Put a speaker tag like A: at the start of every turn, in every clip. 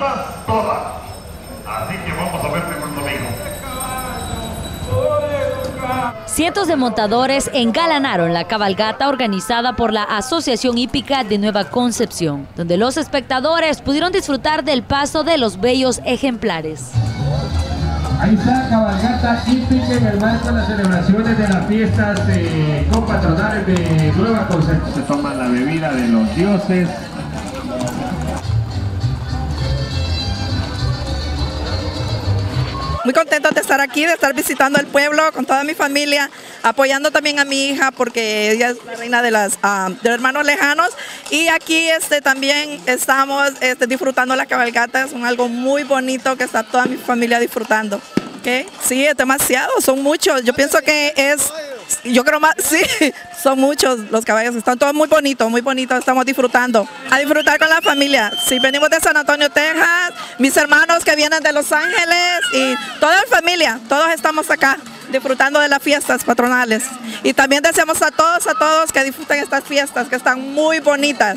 A: listas todas. Así que vamos a ver el domingo.
B: Cientos de montadores engalanaron la cabalgata organizada por la Asociación Hípica de Nueva Concepción, donde los espectadores pudieron disfrutar del paso de los bellos ejemplares.
C: Ahí está cabalgata hípica en el marco de las celebraciones de las fiestas eh, compatronales de Nueva Concepción.
A: Se toma la bebida de los dioses.
D: Muy contento de estar aquí, de estar visitando el pueblo con toda mi familia, apoyando también a mi hija porque ella es la reina de, las, ah, de los hermanos lejanos. Y aquí este, también estamos este, disfrutando la cabalgata, es un algo muy bonito que está toda mi familia disfrutando. ¿Qué? Sí, es demasiado, son muchos. Yo pienso que es, yo creo más, sí, son muchos los caballos, están todos muy bonitos, muy bonitos, estamos disfrutando. A disfrutar con la familia. Sí, venimos de San Antonio, Texas, mis hermanos que vienen de Los Ángeles y toda la familia, todos estamos acá disfrutando de las fiestas patronales. Y también deseamos a todos, a todos que disfruten estas fiestas que están muy bonitas.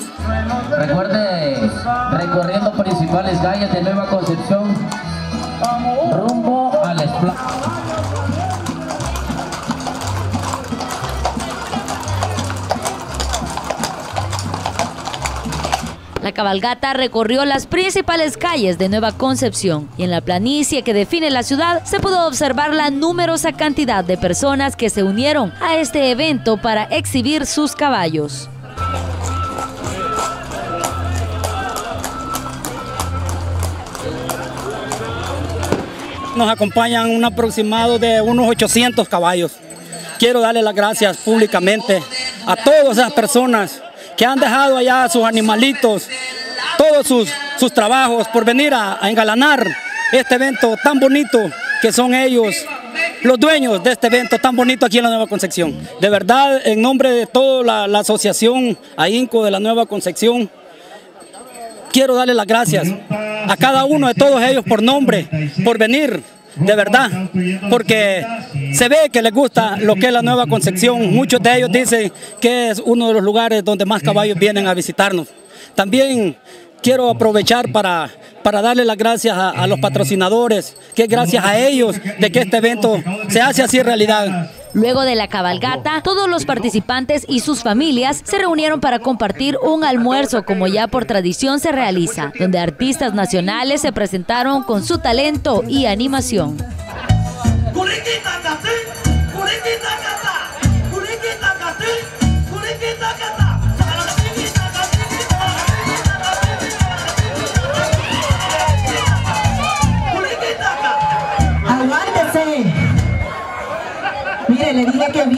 E: Recuerde, recorriendo principales calles de Nueva Concepción, rumbo al espla-
B: La cabalgata recorrió las principales calles de Nueva Concepción y en la planicie que define la ciudad se pudo observar la numerosa cantidad de personas que se unieron a este evento para exhibir sus caballos.
F: Nos acompañan un aproximado de unos 800 caballos. Quiero darle las gracias públicamente a todas esas personas que han dejado allá sus animalitos, todos sus, sus trabajos por venir a, engalanar este evento tan bonito que son ellos los dueños de este evento tan bonito aquí en la Nueva Concepción. De verdad, en nombre de toda la, la asociación AINCO de la Nueva Concepción, quiero darle las gracias a cada uno de todos ellos por nombre, por venir, de verdad, porque se ve que les gusta lo que es la Nueva Concepción. Muchos de ellos dicen que es uno de los lugares donde más caballos vienen a visitarnos. También quiero aprovechar para, para darle las gracias a, a los patrocinadores, que gracias a ellos de que este evento se hace así realidad.
B: Luego de la cabalgata, todos los participantes y sus familias se reunieron para compartir un almuerzo como ya por tradición se realiza, donde artistas nacionales se presentaron con su talento y animación.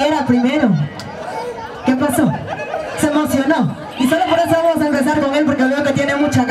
G: Viera primero. ¿Qué pasó? Se emocionó. Y solo por eso vamos a empezar con él porque veo que tiene muchas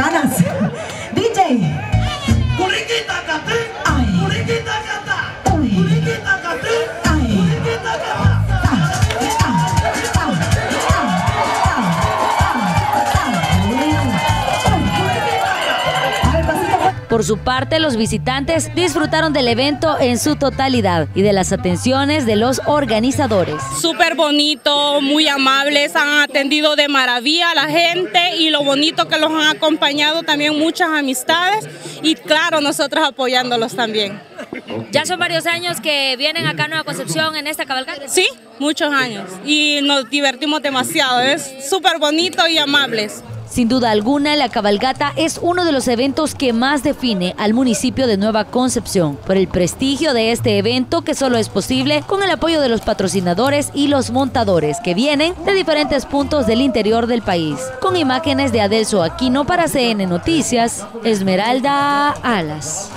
B: Por su parte, los visitantes disfrutaron del evento en su totalidad y de las atenciones de los organizadores.
H: Súper bonito, muy amables, han atendido de maravilla a la gente y lo bonito que los han acompañado también muchas amistades y claro, nosotros apoyándolos también.
B: ¿Ya son varios años que vienen acá a Nueva Concepción en esta cabalgata?
H: Sí, muchos años y nos divertimos demasiado, es súper bonito y amables.
B: Sin duda alguna, la cabalgata es uno de los eventos que más define al municipio de Nueva Concepción, por el prestigio de este evento que solo es posible con el apoyo de los patrocinadores y los montadores que vienen de diferentes puntos del interior del país. Con imágenes de Adelso Aquino para CN Noticias, Esmeralda Alas.